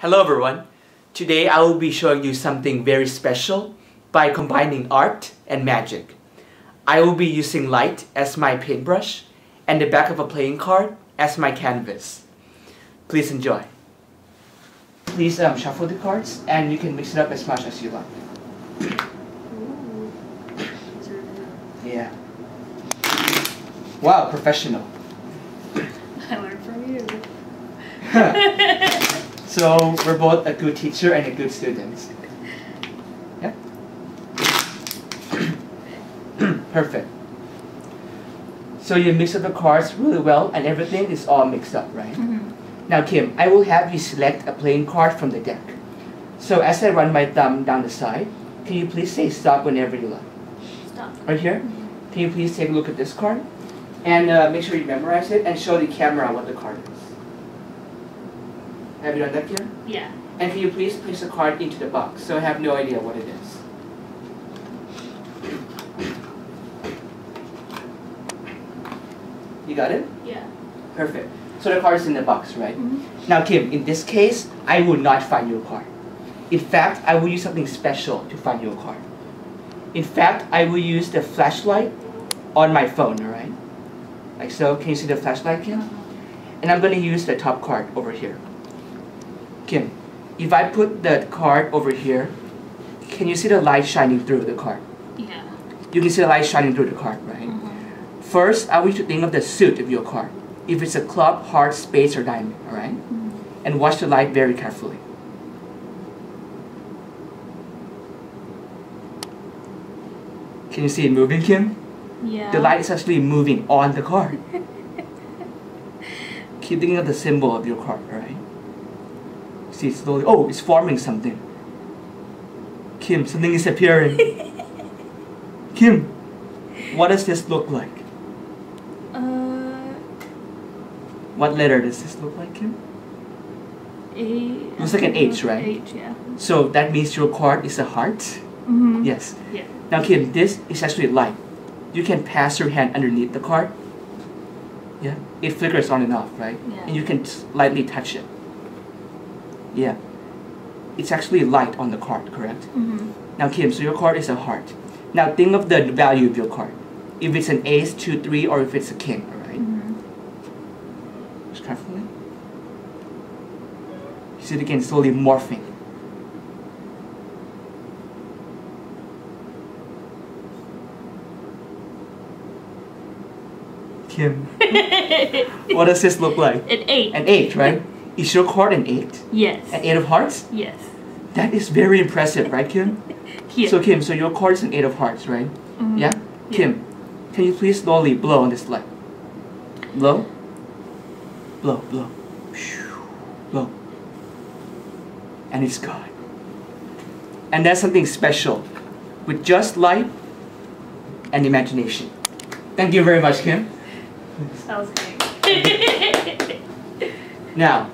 Hello everyone. Today I will be showing you something very special by combining art and magic. I will be using light as my paintbrush and the back of a playing card as my canvas. Please enjoy. Please um, shuffle the cards and you can mix it up as much as you like. Yeah. Wow, professional. I learned from you. So we're both a good teacher and a good student. Yeah? Perfect. So you mix up the cards really well and everything is all mixed up, right? Mhm. Now Kim, I will have you select a playing card from the deck. So as I run my thumb down the side, can you please say stop whenever you like? Stop. Right here? Can you please take a look at this card? And uh, make sure you memorize it and show the camera what the card is. Have you done that, Kim? Yeah. And can you please place the card into the box so I have no idea what it is? You got it? Yeah. Perfect. So the card is in the box, right? Mhm. Now Kim, in this case, I will not find your card. In fact, I will use something special to find your card. In fact, I will use the flashlight on my phone, alright? Like so, can you see the flashlight, Kim? And I'm gonna use the top card over here. Kim, if I put the card over here, can you see the light shining through the card? Yeah. You can see the light shining through the card, right? Mhm. First, I want you to think of the suit of your card. If it's a club, heart, spades, or diamond, alright? Mhm. And watch the light very carefully. Can you see it moving, Kim? Yeah. The light is actually moving on the card. Keep thinking of the symbol of your card, alright? See slowly. Oh, it's forming something. Kim, something is appearing. Kim, what does this look like? Uh, What letter does this look like, Kim? A. Looks like an H, right? H, yeah. So that means your card is a heart? Mm-hmm. Yes. Yeah. Now Kim, this is actually light. You can pass your hand underneath the card. Yeah. It flickers on and off, right? Yeah. And you can lightly touch it. Yeah. It's actually light on the card, correct? Mm-hmm. Now Kim, so your card is a heart. Now think of the value of your card. If it's an ace, two, three, or if it's a king, alright? Mm-hmm. Just carefully. You see it again slowly morphing. Kim, what does this look like? An eight. An eight, right? Is your card an eight? yes. An eight of hearts? Yes. That is very impressive, right, Kim? Yeah. So Kim, so your card is an eight of hearts, right? Mhm. Yeah? Kim, can you please slowly blow on this light? Blow. Blow, blow. Blow. And it's gone. And that's something special with just light and imagination. Thank you very much, Kim. That was great. Now,